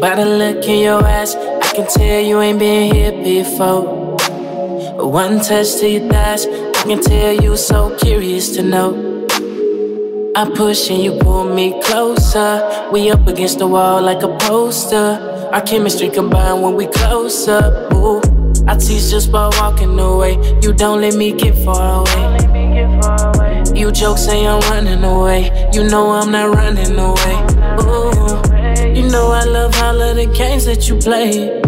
By the look in your eyes, I can tell you ain't been here before. One touch to your thighs, I can tell you so curious to know. I push and you pull me closer. We up against the wall like a poster. Our chemistry combined when we close up. Ooh, I tease just by walking away. You don't let me get far away. You joke say I'm running away. You know I'm not running away. Ooh, you know I love all of the games that you play,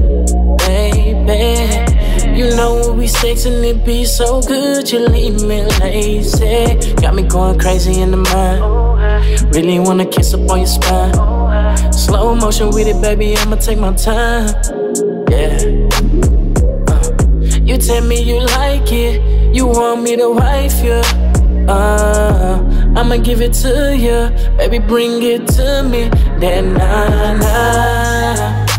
baby. You know we sex and it be so good, you leave me lazy. Got me going crazy in the mind. Really wanna kiss up on your spine. Slow motion with it, baby, I'ma take my time. Yeah. Uh, you tell me you like it, you want me to wife you. Uh, I'ma give it to you, baby, bring it to me. That nah nah.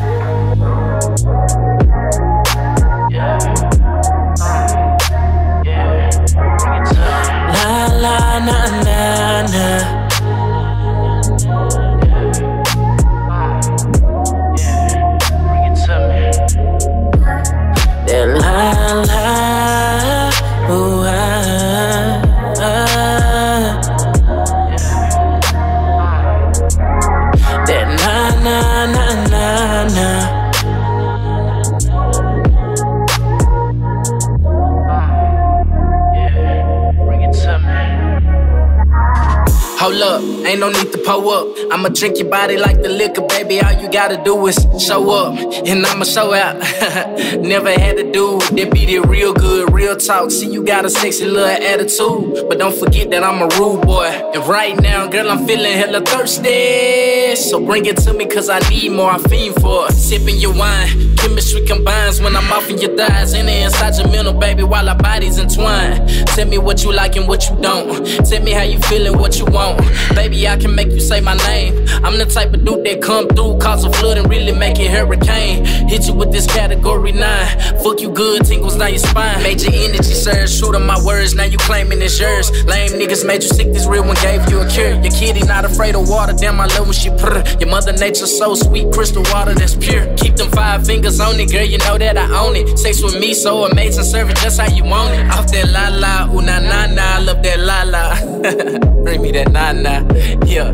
Hold up, ain't no need to pull up. I'ma drink your body like the liquor, baby. All you gotta do is show up, and I'ma show out. Never had to do that beat it real good, real talk. See, you got a sexy little attitude, but don't forget that I'm a rude boy. And right now, girl, I'm feeling hella thirsty. So bring it to me, cause I need more. I fiend for it. Sipping your wine, chemistry combines when I'm off in your thighs. The inside your mental, baby, while our bodies entwine. Tell me what you like and what you don't. Tell me how you feeling, what you want. Baby, I can make you say my name. I'm the type of dude that come through, cause a flood and really make it hurricane. Hit you with this category nine. Fuck you good, tingles down your spine. Major energy shoot on my words, now you claiming it's yours. Lame niggas made you sick, this real one gave you a cure. Your kitty not afraid of water, damn, I love when she purr. Your mother nature so sweet, crystal water that's pure. Keep them five fingers on it, girl, you know that I own it. Sex with me so amazing, serve it just how you want it. Off that la la, ooh na na na, I love that la la. Bring me that na na, yeah.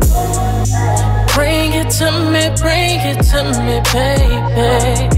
Bring it to me, bring it to me, baby.